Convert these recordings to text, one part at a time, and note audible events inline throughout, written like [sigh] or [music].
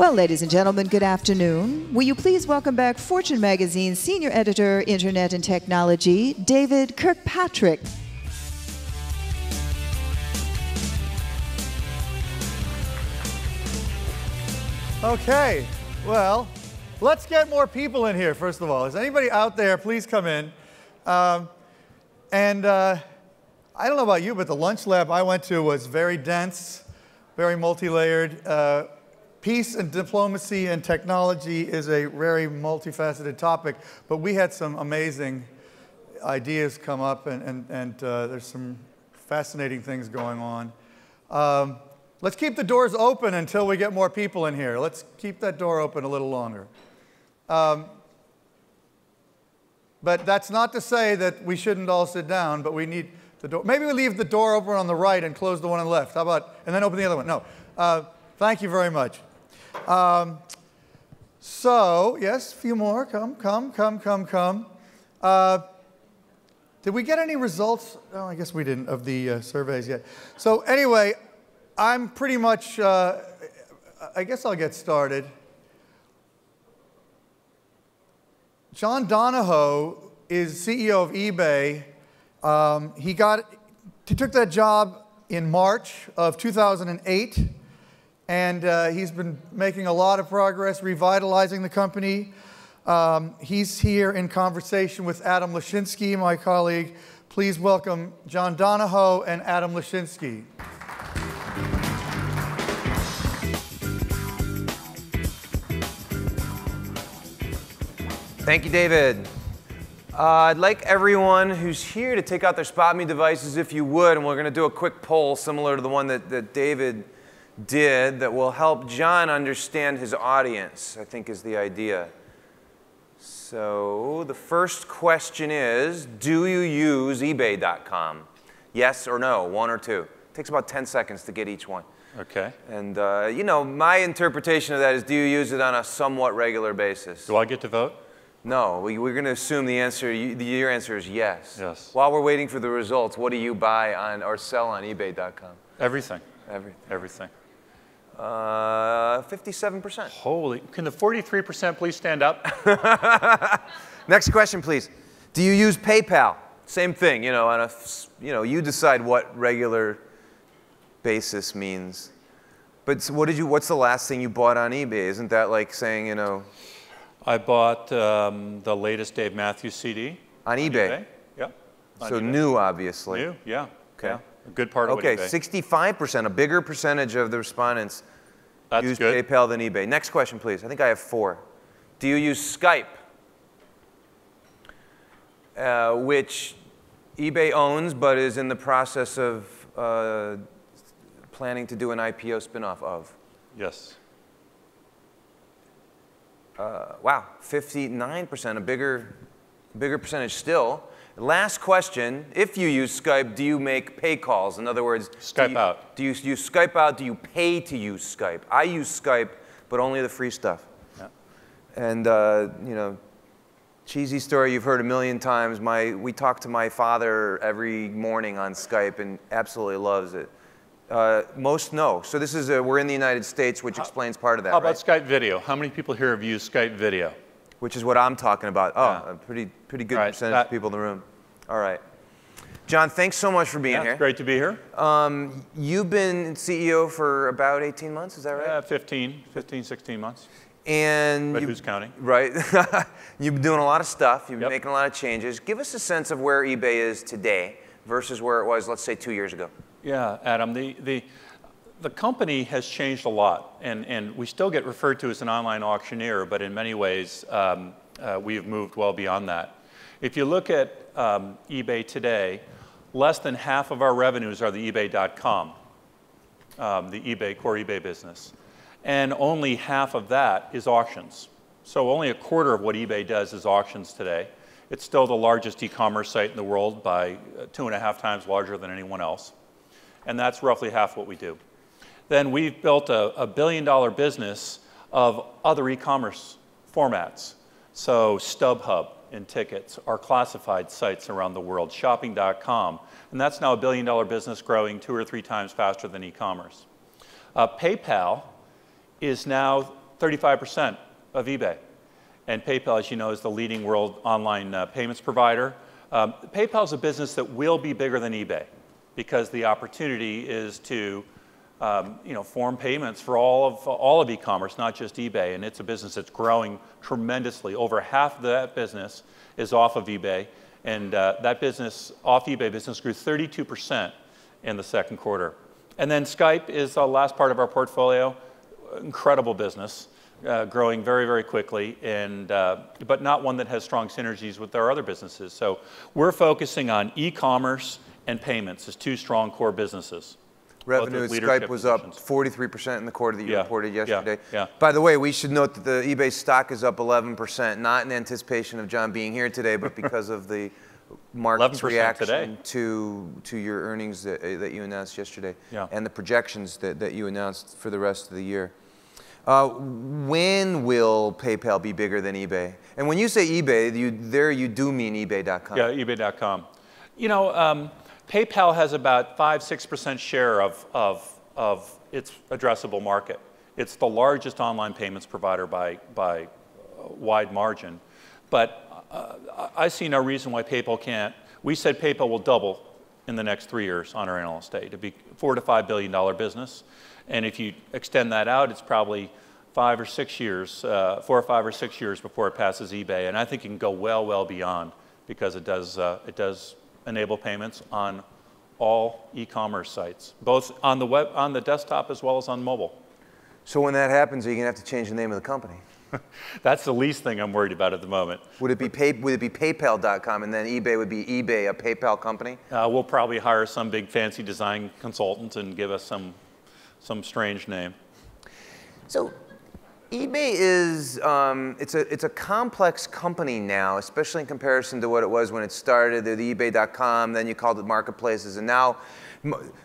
Well, ladies and gentlemen, good afternoon. Will you please welcome back Fortune Magazine's senior editor, Internet and Technology, David Kirkpatrick. Okay, well, let's get more people in here, first of all. Is anybody out there? Please come in. Um, and uh, I don't know about you, but the lunch lab I went to was very dense, very multi layered. Uh, peace and diplomacy and technology is a very multifaceted topic, but we had some amazing ideas come up, and, and, and uh, there's some fascinating things going on. Um, Let's keep the doors open until we get more people in here. Let's keep that door open a little longer. Um, but that's not to say that we shouldn't all sit down, but we need the door. Maybe we leave the door open on the right and close the one on the left. How about, and then open the other one? No. Uh, thank you very much. Um, so, yes, a few more. Come, come, come, come, come. Uh, did we get any results? Oh, I guess we didn't of the uh, surveys yet. So, anyway, I'm pretty much, uh, I guess I'll get started. John Donahoe is CEO of eBay. Um, he got, he took that job in March of 2008, and uh, he's been making a lot of progress, revitalizing the company. Um, he's here in conversation with Adam Lashinsky, my colleague. Please welcome John Donahoe and Adam Lashinsky. Thank you, David. Uh, I'd like everyone who's here to take out their SpotMe devices if you would, and we're going to do a quick poll similar to the one that, that David did that will help John understand his audience, I think is the idea. So the first question is, do you use ebay.com? Yes or no, one or two. It takes about 10 seconds to get each one. Okay. And, uh, you know, my interpretation of that is do you use it on a somewhat regular basis? Do I get to vote? No, we, are going to assume the answer, your answer is yes. Yes. While we're waiting for the results, what do you buy on or sell on eBay.com? Everything. Everything. Everything. Uh, 57%. Holy, can the 43% please stand up? [laughs] Next question, please. Do you use PayPal? Same thing, you know, on a, you know, you decide what regular basis means. But what did you, what's the last thing you bought on eBay? Isn't that like saying, you know, I bought um, the latest Dave Matthews CD. On eBay? On eBay. On so eBay. new, obviously. New, yeah. Okay. Yeah. A good part of okay, Okay, 65%, a bigger percentage of the respondents That's use good. PayPal than eBay. Next question, please. I think I have four. Do you use Skype? Uh, which eBay owns but is in the process of uh, planning to do an IPO spinoff of? Yes uh, wow, 59%, a bigger, bigger percentage still. Last question, if you use Skype, do you make pay calls? In other words, Skype do you, out. Do you use Skype out? Do you pay to use Skype? I use Skype, but only the free stuff. Yeah. And, uh, you know, cheesy story you've heard a million times. My, we talk to my father every morning on Skype and absolutely loves it. Uh, most no. So this is a, we're in the United States, which explains part of that. How about right? Skype video? How many people here have used Skype video? Which is what I'm talking about. Oh, Yeah. a pretty pretty good Right, percentage that- of people in the room. All right. John, thanks so much for being Yeah, here. it's great to be here. Um, you've been CEO for about 18 months, is that right? Uh, 15, 15, 16 months. And But you- who's counting? Right. [laughs] You've been doing a lot of stuff. You've been Yep. making a lot of changes. Give us a sense of where eBay is today versus where it was, let's say, two years ago. Yeah, Adam, the, the, the company has changed a lot, and, and we still get referred to as an online auctioneer, but in many ways, um, uh, we have moved well beyond that. If you look at um, eBay today, less than half of our revenues are the eBay.com, um, the eBay, core eBay business. And only half of that is auctions. So only a quarter of what eBay does is auctions today. It's still the largest e-commerce site in the world by uh, two and a half times larger than anyone else. And that's roughly half what we do. Then we've built a, a billion dollar business of other e-commerce formats. So StubHub and tickets are classified sites around the world, shopping.com. And that's now a billion dollar business growing two or three times faster than e-commerce. Uh, PayPal is now 35% of eBay. And PayPal, as you know, is the leading world online uh, payments provider. Um, PayPal is a business that will be bigger than eBay because the opportunity is to um, you know, form payments for all of, all of e-commerce, not just eBay. And it's a business that's growing tremendously. Over half of that business is off of eBay. And uh, that business, off eBay business, grew 32% in the second quarter. And then Skype is the last part of our portfolio. Incredible business, uh, growing very, very quickly, and, uh, but not one that has strong synergies with our other businesses. So we're focusing on e-commerce and payments as two strong core businesses. Revenue at Skype was up 43% in the quarter that you Yeah, reported yesterday. yeah. By the way, we should note that the eBay stock is up 11%, not in anticipation of John being here today, but because of the [laughs] market's reaction today. to to your earnings that, uh, that you announced yesterday Yeah. and the projections that, that you announced for the rest of the year. Uh, when will PayPal be bigger than eBay? And when you say eBay, you, there you do mean eBay.com. Yeah, eBay.com. You know, um, PayPal has about 5 6% share of, of, of its addressable market. It's the largest online payments provider by, by wide margin. But uh, I see no reason why PayPal can't. We said PayPal will double in the next three years on our analyst day to be four to five billion dollar business. And if you extend that out, it's probably five or six years, uh, four or five or six years before it passes eBay. And I think it can go well, well beyond because it does, uh, it does enable payments on all e-commerce sites, both on the web, on the desktop as well as on mobile. So when that happens, are you going to have to change the name of the company? [laughs] That's the least thing I'm worried about at the moment. Would it be pay, would it be PayPal.com and then eBay would be eBay, a PayPal company? Uh, we'll probably hire some big fancy design consultant and give us some, some strange name. So eBay is um, it's a it's a complex company now, especially in comparison to what it was when it started. They're The eBay.com, then you called it marketplaces, and now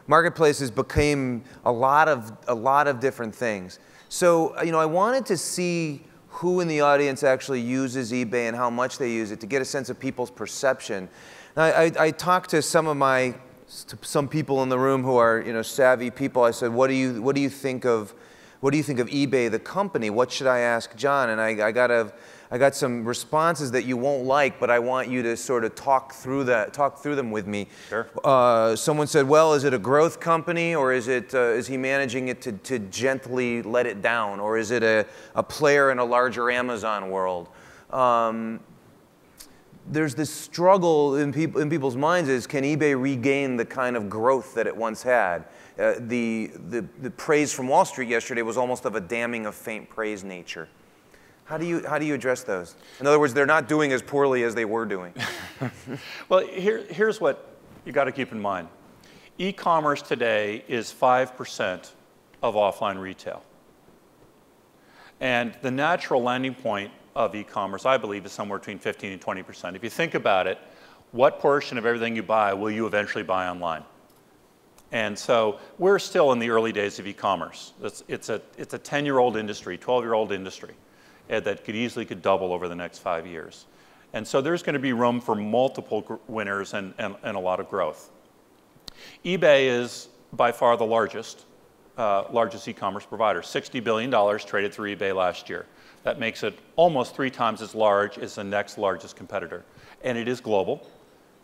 marketplaces became a lot of a lot of different things. So you know, I wanted to see who in the audience actually uses eBay and how much they use it to get a sense of people's perception. I, I, I talked to some of my some people in the room who are you know savvy people. I said, what do you what do you think of what do you think of eBay, the company? What should I ask John? And I, I, got a, I got some responses that you won't like, but I want you to sort of talk through that, talk through them with me. Sure. Uh, someone said, well, is it a growth company, or is it, uh, is he managing it to, to gently let it down, or is it a, a player in a larger Amazon world? Um, there's this struggle in, peop- in people's minds is can eBay regain the kind of growth that it once had? Uh, the, the, the praise from Wall Street yesterday was almost of a damning of faint praise nature. How do, you, how do you address those? In other words, they're not doing as poorly as they were doing. [laughs] Well, here, here's what you got to keep in mind. E-commerce today is 5% of offline retail. And the natural landing point of e-commerce, I believe, is somewhere between 15 and 20%. If you think about it, what portion of everything you buy will you eventually buy online? And so we're still in the early days of e-commerce. It's, it's a, it's a 10-year-old industry, 12-year-old industry uh, that could easily could double over the next five years. And so there's going to be room for multiple winners and, and, and a lot of growth. eBay is by far the largest, uh, largest e-commerce provider. $60 billion traded through eBay last year. That makes it almost three times as large as the next largest competitor. And it is global.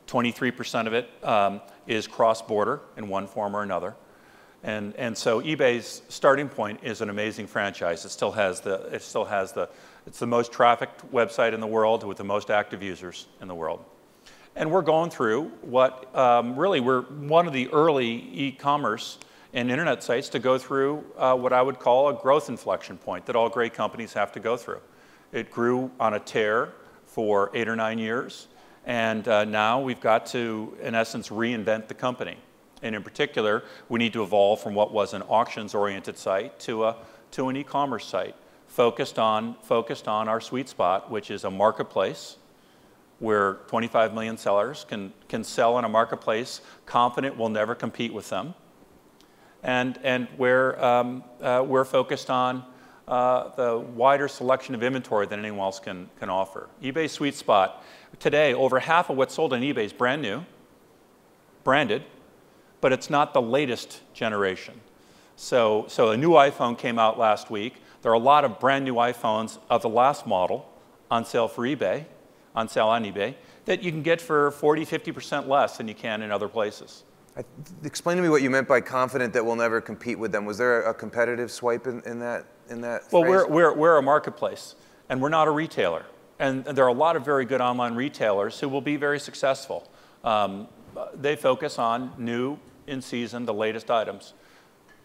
23% of it um, is cross-border in one form or another. And, and so eBay's starting point is an amazing franchise. It still has the, it still has the, it's the most trafficked website in the world with the most active users in the world. And we're going through what um, really we're one of the early e-commerce and internet sites to go through uh, what I would call a growth inflection point that all great companies have to go through. It grew on a tear for eight or nine years, and uh, now we've got to, in essence, reinvent the company. And in particular, we need to evolve from what was an auctions-oriented site to, a, to an e-commerce site focused on, focused on our sweet spot, which is a marketplace where 25 million sellers can, can sell in a marketplace confident we'll never compete with them, and, and where um, uh, we're focused on uh, the wider selection of inventory than anyone else can, can offer. eBay's sweet spot, today, over half of what's sold on eBay is brand new, branded, but it's not the latest generation. So, so a new iPhone came out last week. There are a lot of brand new iPhones of the last model on sale for eBay, on sale on eBay, that you can get for 40, 50% less than you can in other places. I, explain to me what you meant by confident that we'll never compete with them. Was there a competitive swipe in, in that? In that well, we're, we're, we're a marketplace, and we're not a retailer. And there are a lot of very good online retailers who will be very successful. Um, they focus on new, in season, the latest items.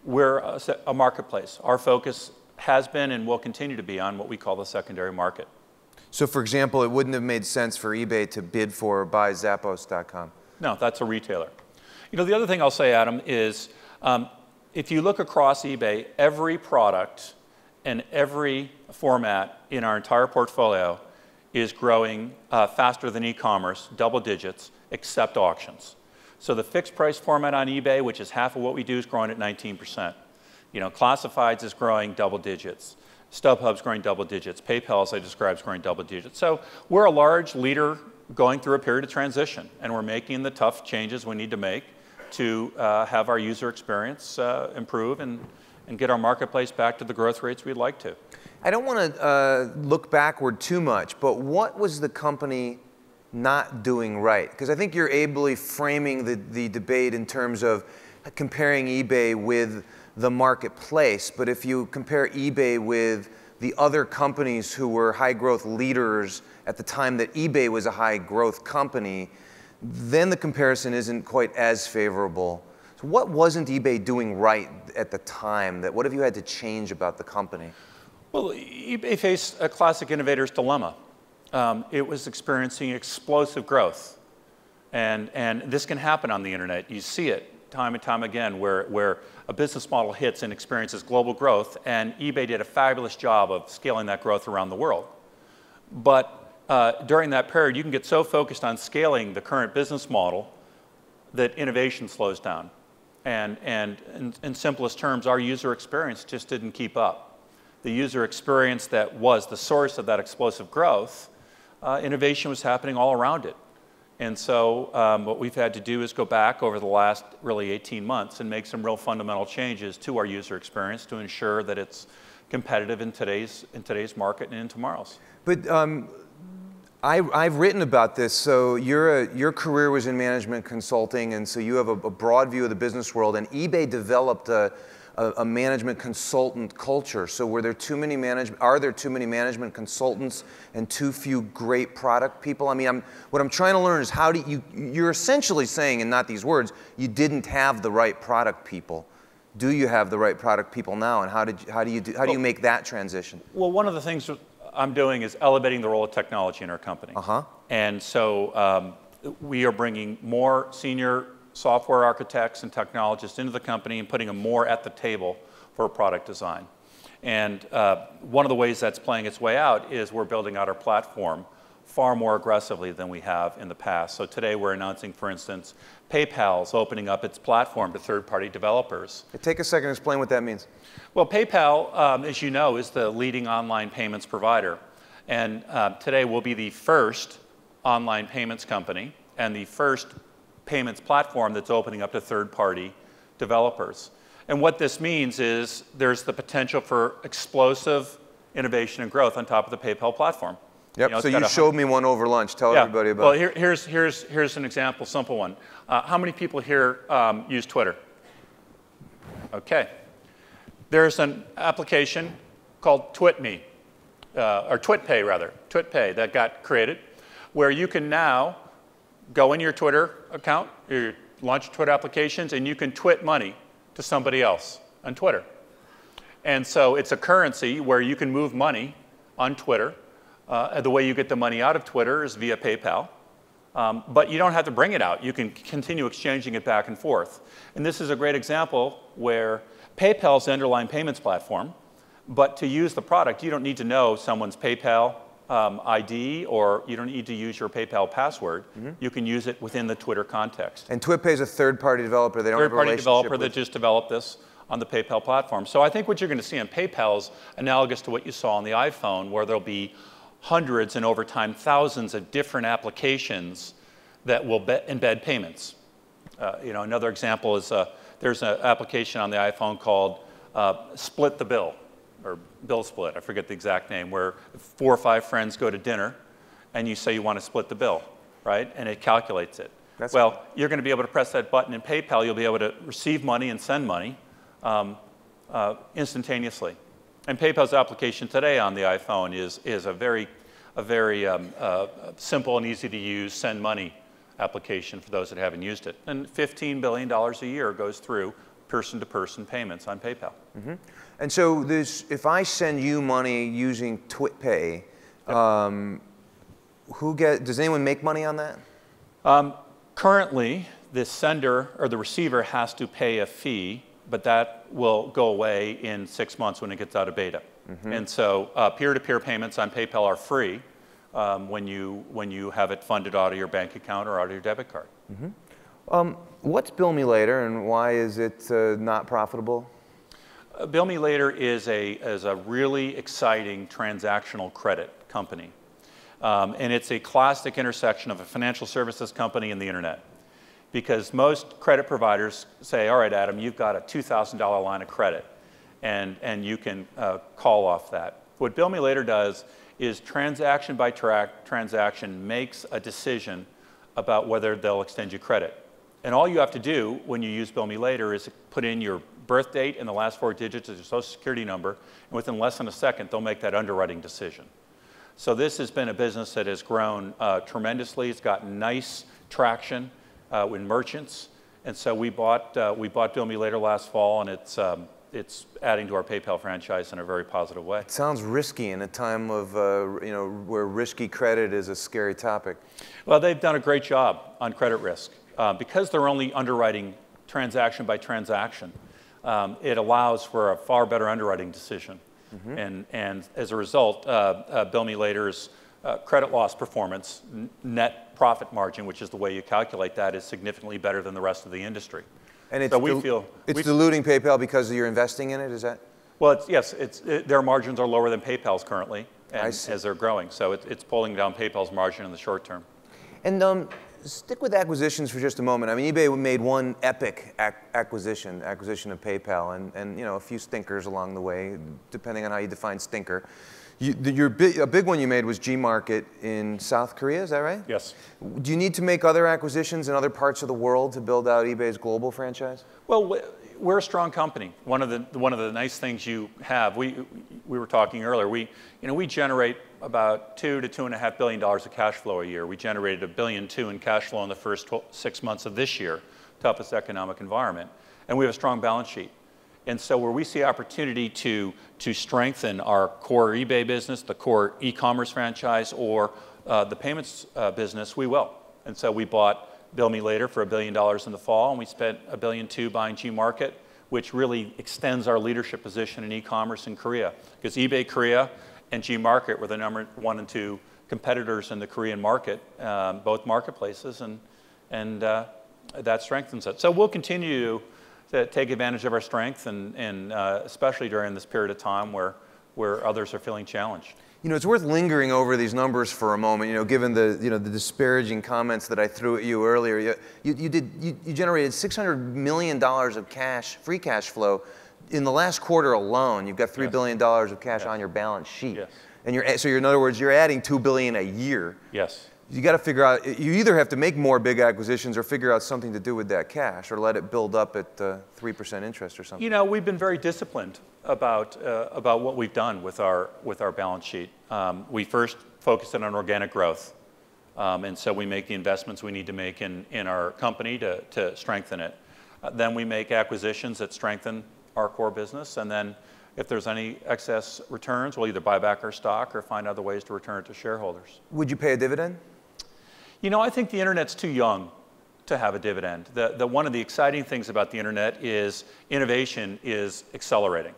We're a, a marketplace. Our focus has been and will continue to be on what we call the secondary market. So, for example, it wouldn't have made sense for eBay to bid for or buy Zappos.com? No, that's a retailer. You know, the other thing I'll say, Adam, is um, if you look across eBay, every product and every format in our entire portfolio is growing uh, faster than e-commerce, double digits, except auctions. So the fixed price format on eBay, which is half of what we do, is growing at 19%. You know, classifieds is growing double digits. StubHub's growing double digits. PayPal, as I described, is growing double digits. So we're a large leader going through a period of transition, and we're making the tough changes we need to make to uh, have our user experience uh, improve and, and get our marketplace back to the growth rates we'd like to. I don't want to uh, look backward too much, but what was the company not doing right? Because I think you're ably framing the, the debate in terms of comparing eBay with the marketplace. But if you compare eBay with the other companies who were high growth leaders at the time that eBay was a high growth company, then the comparison isn't quite as favorable. So what wasn't eBay doing right at the time? That what have you had to change about the company? Well, eBay faced a classic innovator's dilemma. Um, it was experiencing explosive growth. And, and this can happen on the internet. You see it time and time again where, where a business model hits and experiences global growth, and eBay did a fabulous job of scaling that growth around the world. But uh, during that period, you can get so focused on scaling the current business model that innovation slows down. And, and in, in simplest terms, our user experience just didn't keep up. The user experience that was the source of that explosive growth, uh, innovation was happening all around it. And so um, what we've had to do is go back over the last really 18 months and make some real fundamental changes to our user experience to ensure that it's competitive in today's, in today's market and in tomorrow's. But um, I, have written about this. So a, your career was in management consulting, and so you have a, a broad view of the business world. And eBay developed a, a, a, management consultant culture. So were there too many management? Are there too many management consultants and too few great product people? I mean, I'm, what I'm trying to learn is how do you? You're essentially saying, and not these words, you didn't have the right product people. Do you have the right product people now, and how did you, how do you do, how do you make that transition? Well, one of the things I'm doing is elevating the role of technology in our company. Uh-huh. And so um, we are bringing more senior software architects and technologists into the company and putting them more at the table for product design. And uh, one of the ways that's playing its way out is we're building out our platform far more aggressively than we have in the past. So today we're announcing, for instance, PayPal's opening up its platform to third-party developers. Take a second to explain what that means. Well, PayPal, um, as you know, is the leading online payments provider. And uh, today we'll be the first online payments company and the first payments platform that's opening up to third-party developers. And what this means is there's the potential for explosive innovation and growth on top of the PayPal platform. Yep. You know, so you showed me one over lunch. Tell yeah. everybody about. It. Well, here, here's here's here's an example, simple one. Uh, how many people here um, use Twitter? Okay. There's an application called TwitMe, uh, or TwitPay rather, TwitPay that got created, where you can now go in your Twitter account, you launch Twitter applications, and you can twit money to somebody else on Twitter. And so it's a currency where you can move money on Twitter uh, the way you get the money out of Twitter is via PayPal. Um, but you don't have to bring it out. You can continue exchanging it back and forth. And this is a great example where PayPal's the underlying payments platform, but to use the product, you don't need to know someone's PayPal um, ID or you don't need to use your PayPal password. Mm -hmm. You can use it within the Twitter context. And TwitPay is a third-party developer. They don't third have a relationship developer that just developed this on the PayPal platform. So I think what you're going to see on PayPal is analogous to what you saw on the iPhone, where there'll be hundreds and over time thousands of different applications that will embed payments. Uh, you know, another example is uh, there's an application on the iPhone called uh, split the bill, or bill split, I forget the exact name, where four or five friends go to dinner and you say you want to split the bill, right? And it calculates it. That's well, you're going to be able to press that button in PayPal. You'll be able to receive money and send money um, uh, instantaneously. And PayPal's application today on the iPhone is, is a very, a very um, uh, simple and easy to use send money application for those that haven't used it. And $15 billion a year goes through person to person payments on PayPal. And so this, if I send you money using TwitPay, um, who get, does anyone make money on that? Currently, the sender or the receiver has to pay a fee, but that will go away in six months when it gets out of beta. And so uh, peer-to-peer payments on PayPal are free um, when, you, when you have it funded out of your bank account or out of your debit card. What's Bill Me Later and why is it uh, not profitable? Uh, Bill Me Later is a, is a really exciting transactional credit company. Um, and it's a classic intersection of a financial services company and the internet. Because most credit providers say, all right, Adam, you've got a $2,000 line of credit, and, and you can uh, call off that. What Bill Me Later does is transaction by tra- transaction makes a decision about whether they'll extend you credit. And all you have to do when you use Bill Me Later is put in your birth date and the last four digits of your social security number, and within less than a second, they'll make that underwriting decision. So this has been a business that has grown uh, tremendously. It's got nice traction uh, with merchants, and so we bought uh, we bought Bill Me Later last fall, and it's um, it's adding to our PayPal franchise in a very positive way. It sounds risky in a time of, uh, you know, where risky credit is a scary topic. Well, they've done a great job on credit risk. Uh, because they're only underwriting transaction by transaction, um, it allows for a far better underwriting decision. And, and as a result, uh, uh, Bill Me Later's uh, credit loss performance, n- net profit margin, which is the way you calculate that, is significantly better than the rest of the industry. And it's, so we feel it's we- diluting PayPal because you're investing in it, is that? well, it's, yes, it's, it, their margins are lower than PayPal's currently, and, as they're growing. So it, it's pulling down PayPal's margin in the short term. And um, stick with acquisitions for just a moment. I mean, eBay made one epic ac- acquisition, acquisition of PayPal, and, and you know a few stinkers along the way, depending on how you define stinker. You, the, your big, a big one you made was Gmarket in South Korea. Is that right? Yes. Do you need to make other acquisitions in other parts of the world to build out eBay's global franchise? Well, we- we're a strong company. One of the one of the nice things you have, we we were talking earlier. We you know we generate about two to two and a half billion dollars of cash flow a year. We generated a billion two in cash flow in the first 12, six months of this year, toughest economic environment, and we have a strong balance sheet. And so where we see opportunity to to strengthen our core eBay business, the core e-commerce franchise, or uh, the payments uh, business, we will. And so we bought Bill Me Later for a billion dollars in the fall, and we spent a billion two buying Gmarket, which really extends our leadership position in e-commerce in Korea. Because eBay Korea and Gmarket were the number one and two competitors in the Korean market, um, both marketplaces, and, and uh, that strengthens it. So we'll continue to take advantage of our strength, and, and uh, especially during this period of time where, where others are feeling challenged. You know, it's worth lingering over these numbers for a moment. You know, given the you know the disparaging comments that I threw at you earlier, you you, you did you, you generated 600 million dollars of cash, free cash flow, in the last quarter alone. You've got three Yes. billion dollars of cash on your balance sheet, Yes. and you're so you're, in other words, you're adding two billion a year. Yes. You got to figure out. You either have to make more big acquisitions or figure out something to do with that cash, or let it build up at uh, three percent interest or something. You know, we've been very disciplined about, uh, about what we've done with our, with our balance sheet. Um, we first focused on organic growth. Um, and so we make the investments we need to make in, in our company to, to strengthen it. Uh, then we make acquisitions that strengthen our core business. And then if there's any excess returns, we'll either buy back our stock or find other ways to return it to shareholders. Would you pay a dividend? You know, I think the internet's too young to have a dividend. The, the, one of the exciting things about the internet is innovation is accelerating.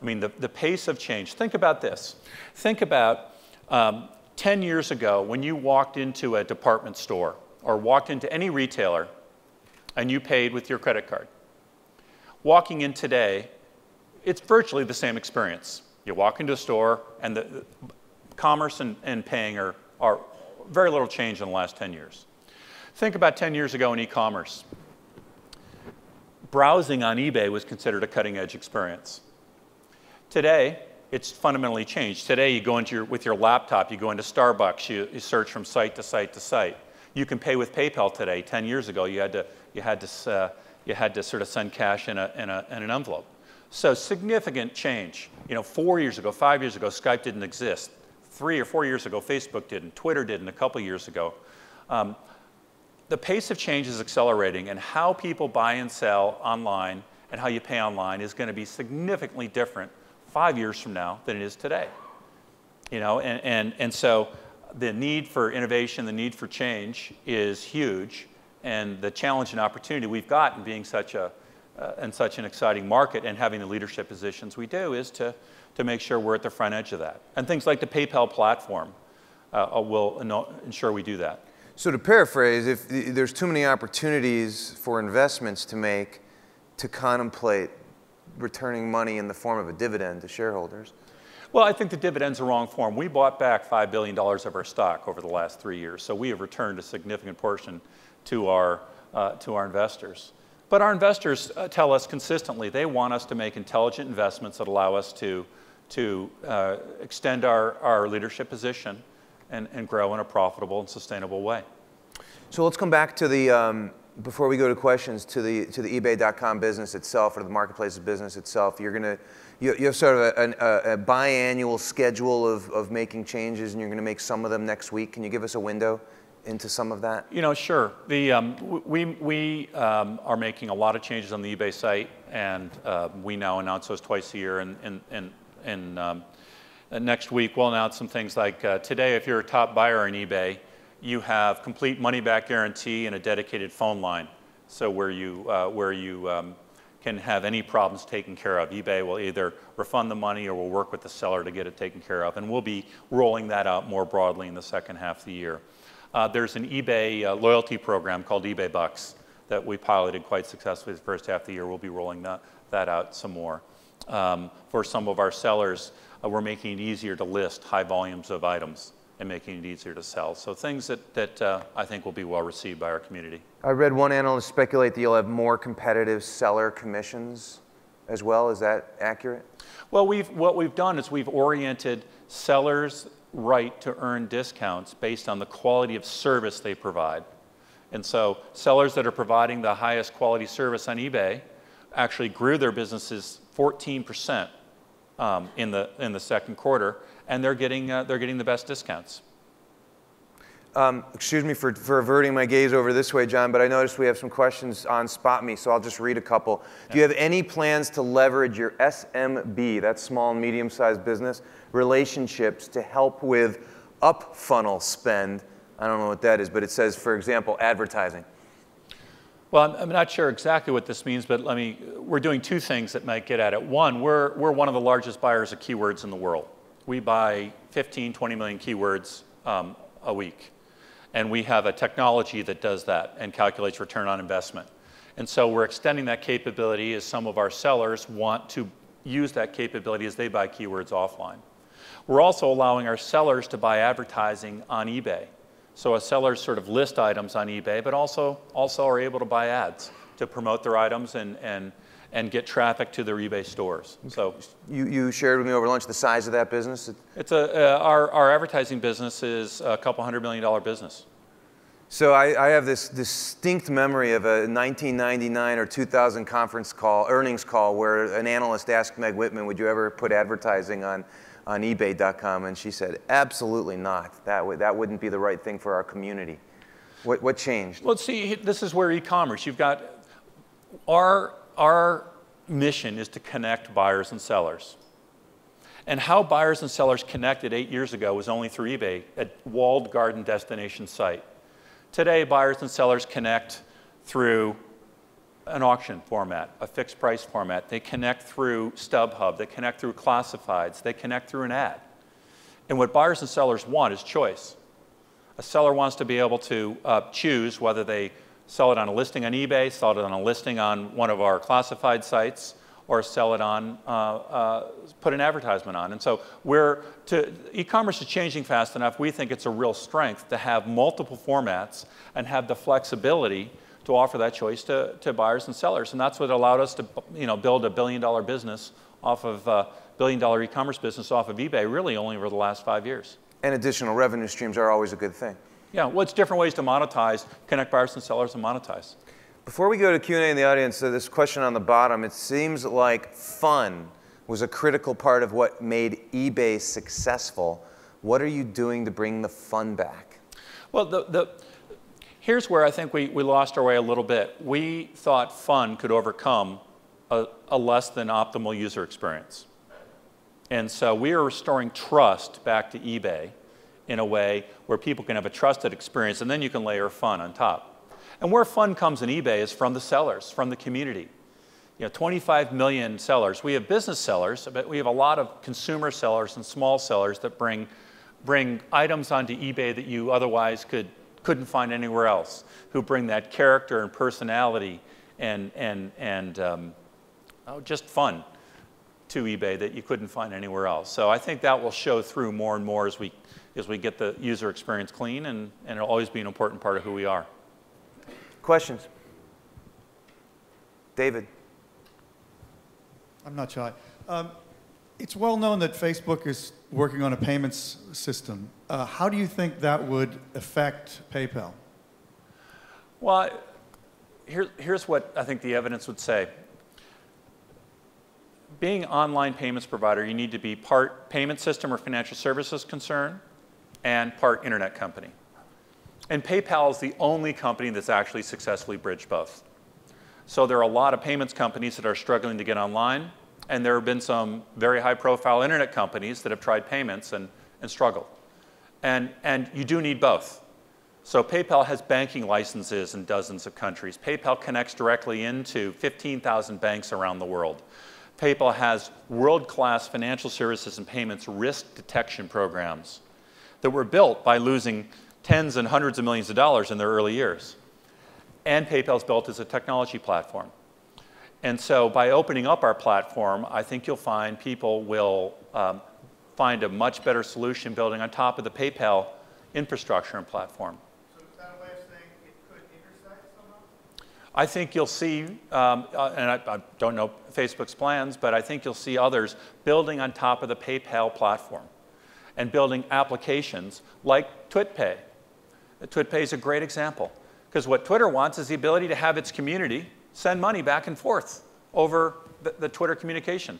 I mean, the, the pace of change. Think about this. Think about um, 10 years ago when you walked into a department store or walked into any retailer and you paid with your credit card. Walking in today, it's virtually the same experience. You walk into a store and the, the commerce and, and paying are, are very little change in the last 10 years. Think about 10 years ago in e-commerce. Browsing on eBay was considered a cutting edge experience. Today, it's fundamentally changed. Today, you go into your, with your laptop, you go into Starbucks, you, you search from site to site to site. You can pay with PayPal today. 10 years ago, you had to, you had to, uh, you had to sort of send cash in, a, in, a, in an envelope. So significant change. You know, four years ago, five years ago, Skype didn't exist. Three or four years ago, Facebook didn't. Twitter didn't a couple years ago. Um, the pace of change is accelerating, and how people buy and sell online and how you pay online is going to be significantly different five years from now than it is today. You know, and, and, and so the need for innovation, the need for change is huge, and the challenge and opportunity we've got in being such a uh, in such an exciting market and having the leadership positions we do is to, to make sure we're at the front edge of that. And things like the PayPal platform uh, will ensure we do that. So to paraphrase, if there's too many opportunities for investments to make to contemplate returning money in the form of a dividend to shareholders? Well, I think the dividend's the wrong form. We bought back $5 billion of our stock over the last three years, so we have returned a significant portion to our, uh, to our investors. But our investors uh, tell us consistently they want us to make intelligent investments that allow us to, to uh, extend our, our leadership position and, and grow in a profitable and sustainable way. So let's come back to the, um, before we go to questions, to the, to the eBay.com business itself or the marketplace business itself. You're going to, you, you have sort of a, a, a biannual schedule of, of making changes and you're going to make some of them next week. Can you give us a window into some of that? You know, sure. The, um, we we um, are making a lot of changes on the eBay site, and uh, we now announce those twice a year. And, and, and, and um, next week, we'll announce some things like uh, today, if you're a top buyer on eBay, you have complete money back guarantee and a dedicated phone line. So, where you, uh, where you um, can have any problems taken care of. eBay will either refund the money or will work with the seller to get it taken care of. And we'll be rolling that out more broadly in the second half of the year. Uh, there's an eBay uh, loyalty program called eBay Bucks that we piloted quite successfully the first half of the year. We'll be rolling that, that out some more. Um, for some of our sellers, uh, we're making it easier to list high volumes of items and making it easier to sell. So things that, that uh, I think will be well received by our community. I read one analyst speculate that you'll have more competitive seller commissions as well. Is that accurate? Well, we've, what we've done is we've oriented sellers right to earn discounts based on the quality of service they provide. And so sellers that are providing the highest quality service on eBay actually grew their businesses 14% um, in, the, in the second quarter, and they're getting, uh, they're getting the best discounts. Um, excuse me for, for averting my gaze over this way, John, but I noticed we have some questions on SpotMe, so I'll just read a couple. Do you have any plans to leverage your SMB, that small and medium sized business, relationships to help with up funnel spend? I don't know what that is, but it says, for example, advertising. Well, I'm, not sure exactly what this means, but let me, we're doing two things that might get at it. One, we're, we're one of the largest buyers of keywords in the world. We buy 15, 20 million keywords um, a week. And we have a technology that does that and calculates return on investment. And so we're extending that capability as some of our sellers want to use that capability as they buy keywords offline. We're also allowing our sellers to buy advertising on eBay. So our sellers sort of list items on eBay, but also, also are able to buy ads to promote their items and, and, and get traffic to their eBay stores. So you, you shared with me over lunch the size of that business. It's a uh, our, our advertising business is a couple hundred million dollar business. So I, I, have this distinct memory of a 1999 or 2000 conference call, earnings call, where an analyst asked Meg Whitman, "Would you ever put advertising on, on eBay.com?" And she said, "Absolutely not. That would that wouldn't be the right thing for our community." What what changed? Well, see, this is where e-commerce. You've got our our mission is to connect buyers and sellers. And how buyers and sellers connected eight years ago was only through eBay, a walled garden destination site. Today, buyers and sellers connect through an auction format, a fixed price format. They connect through StubHub, they connect through classifieds, they connect through an ad. And what buyers and sellers want is choice. A seller wants to be able to uh, choose whether they sell it on a listing on eBay, sell it on a listing on one of our classified sites, or sell it on, uh, uh, put an advertisement on. And so we're, to, e-commerce is changing fast enough, we think it's a real strength to have multiple formats and have the flexibility to offer that choice to, to buyers and sellers. And that's what allowed us to you know, build a billion dollar business off of uh, billion dollar e-commerce business off of eBay really only over the last five years. And additional revenue streams are always a good thing. Yeah, what's different ways to monetize, connect buyers and sellers and monetize? Before we go to Q&A in the audience, uh, this question on the bottom, it seems like fun was a critical part of what made eBay successful. What are you doing to bring the fun back? Well, the, the, here's where I think we, we lost our way a little bit. We thought fun could overcome a, a less than optimal user experience. And so we are restoring trust back to eBay in a way where people can have a trusted experience, and then you can layer fun on top. And where fun comes in eBay is from the sellers, from the community. You know, 25 million sellers. We have business sellers, but we have a lot of consumer sellers and small sellers that bring, bring items onto eBay that you otherwise could, couldn't find anywhere else, who bring that character and personality and, and, and um, oh, just fun to eBay that you couldn't find anywhere else. So I think that will show through more and more as we, as we get the user experience clean, and, and it'll always be an important part of who we are. Questions? David. I'm not shy. Um, it's well known that Facebook is working on a payments system. Uh, how do you think that would affect PayPal? Well, here, here's what I think the evidence would say. Being online payments provider, you need to be part payment system or financial services concern and part internet company. And PayPal is the only company that's actually successfully bridged both. So there are a lot of payments companies that are struggling to get online, and there have been some very high profile internet companies that have tried payments and, and struggled. And, and you do need both. So PayPal has banking licenses in dozens of countries. PayPal connects directly into 15,000 banks around the world. PayPal has world-class financial services and payments risk detection programs that were built by losing tens and hundreds of millions of dollars in their early years. And PayPal's built as a technology platform. And so by opening up our platform, I think you'll find people will um, find a much better solution building on top of the PayPal infrastructure and platform. So is that a way of saying it could intersect somehow? I think you'll see, um, uh, and I, I, don't know Facebook's plans, but I think you'll see others building on top of the PayPal platform and building applications like TwitPay TwitPay is a great example because what Twitter wants is the ability to have its community send money back and forth over the, the Twitter communication.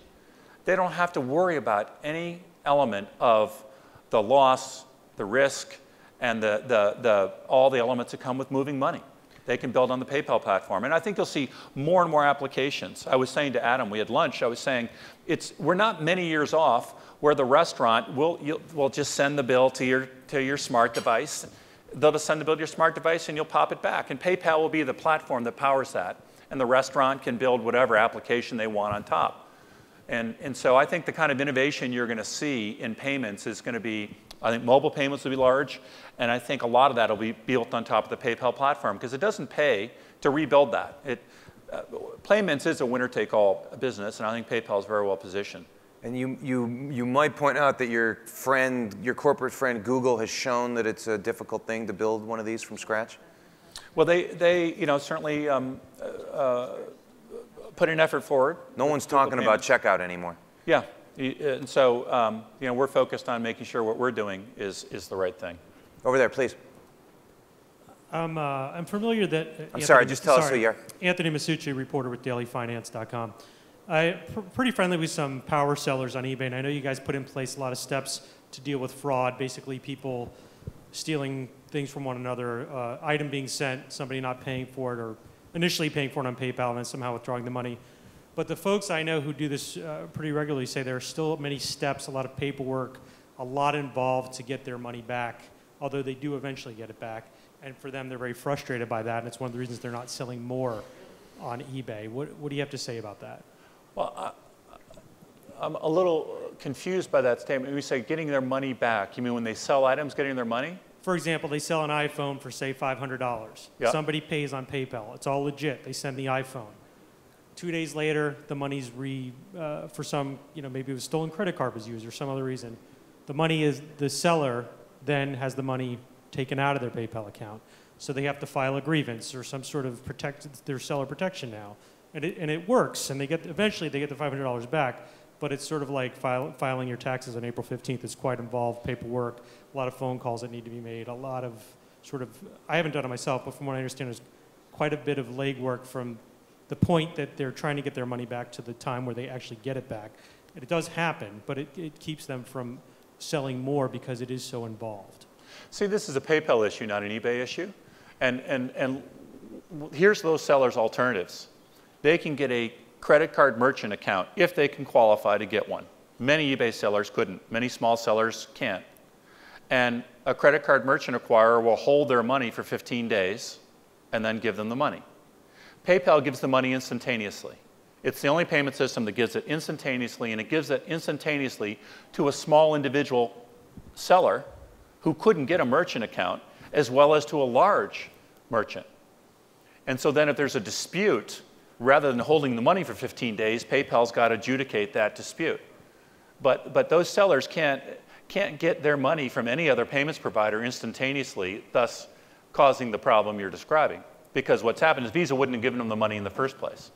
They don't have to worry about any element of the loss, the risk, and the, the, the, all the elements that come with moving money. They can build on the PayPal platform. And I think you'll see more and more applications. I was saying to Adam, we had lunch, I was saying, it's, we're not many years off where the restaurant will, will just send the bill to your, to your smart device They'll just send the bill to your smart device and you'll pop it back. And PayPal will be the platform that powers that. And the restaurant can build whatever application they want on top. And, and so I think the kind of innovation you're going to see in payments is going to be, I think mobile payments will be large. And I think a lot of that will be built on top of the PayPal platform because it doesn't pay to rebuild that. It, uh, payments is a winner take all business. And I think PayPal is very well positioned. And you, you, you might point out that your friend, your corporate friend Google has shown that it's a difficult thing to build one of these from scratch? Well, they, they you know, certainly um, uh, put an effort forward. No one's talking about checkout anymore. Yeah, and so um, you know, we're focused on making sure what we're doing is, is the right thing. Over there, please. I'm, uh, I'm familiar that. Uh, I'm Anthony, sorry, just tell sorry, us who you are. Anthony Masucci, reporter with dailyfinance.com. I'm pretty friendly with some power sellers on eBay, and I know you guys put in place a lot of steps to deal with fraud, basically people stealing things from one another, uh, item being sent, somebody not paying for it, or initially paying for it on PayPal and then somehow withdrawing the money. But the folks I know who do this uh, pretty regularly say there are still many steps, a lot of paperwork, a lot involved to get their money back, although they do eventually get it back. And for them, they're very frustrated by that, and it's one of the reasons they're not selling more on eBay. What, what do you have to say about that? Well, I, am a little confused by that statement. You say getting their money back, you mean when they sell items, getting their money? For example, they sell an iPhone for, say, $500. Yep. Somebody pays on PayPal. It's all legit. They send the iPhone. Two days later, the money's re, uh, for some, you know, maybe it was stolen credit card was used or some other reason. The money is, the seller then has the money taken out of their PayPal account. So they have to file a grievance or some sort of protect their seller protection now and it, and it works, and they get eventually they get the $500 back. but it's sort of like file, filing your taxes on April 15th. It's quite involved paperwork, a lot of phone calls that need to be made, a lot of sort of, I haven't done it myself, but from what I understand, there's quite a bit of legwork from the point that they're trying to get their money back to the time where they actually get it back. And it does happen, but it, it keeps them from selling more because it is so involved. See, this is a PayPal issue, not an eBay issue. And, and, and here's those sellers' alternatives. They can get a credit card merchant account if they can qualify to get one. Many eBay sellers couldn't. Many small sellers can't. And a credit card merchant acquirer will hold their money for 15 days and then give them the money. PayPal gives the money instantaneously. It's the only payment system that gives it instantaneously, and it gives it instantaneously to a small individual seller who couldn't get a merchant account, as well as to a large merchant. And so then, if there's a dispute, rather than holding the money for 15 days, PayPal's got to adjudicate that dispute. But, but those sellers can't, can't get their money from any other payments provider instantaneously, thus causing the problem you're describing. Because what's happened is Visa wouldn't have given them the money in the first place.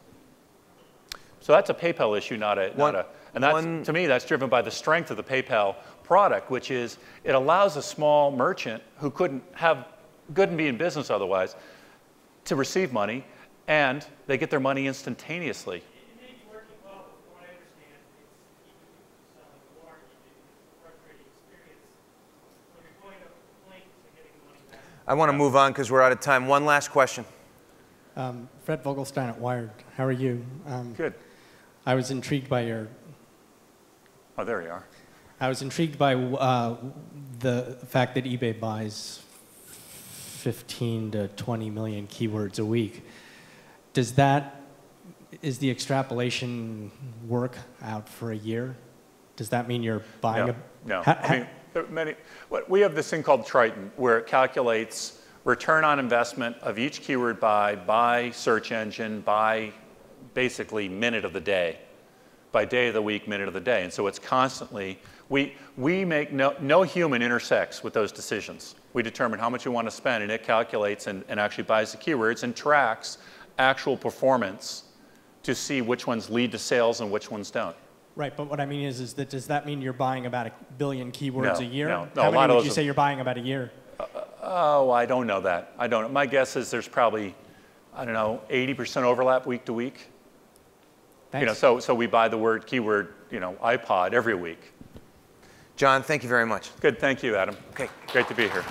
So that's a PayPal issue, not a, One- not a and that's, one- to me, that's driven by the strength of the PayPal product, which is it allows a small merchant who couldn't have, couldn't be in business otherwise, to receive money, and they get their money instantaneously. It may be working well, but I understand, it's keeping people selling more, keeping frustrating experience. When you're going to complaint to getting the money back. I want to move on because we're out of time. One last question. Um, Fred Vogelstein at Wired. How are you? Um, Good. I was intrigued by your. Oh, there you are. I was intrigued by uh, the fact that eBay buys 15 to 20 million keywords a week. Does that is the extrapolation work out for a year? Does that mean you're buying No, a no. Ha- I mean, there are many, what, we have this thing called Triton, where it calculates return on investment of each keyword buy by search engine, by basically minute of the day, by day of the week, minute of the day. And so it's constantly, we, we make, no, no human intersects with those decisions. We determine how much we want to spend, and it calculates and, and actually buys the keywords and tracks actual performance to see which ones lead to sales and which ones don't. Right, but what I mean is, is that does that mean you're buying about a billion keywords No, a year? no, no, How a many lot would those you say you're buying about a year? Oh, I don't know that. I don't. My guess is there's probably, I don't know, 80% overlap week to week. Thanks. You know, so so we buy the word keyword, you know, iPod every week. John, thank you very much. Good. Thank you, Adam. Okay. Great to be here.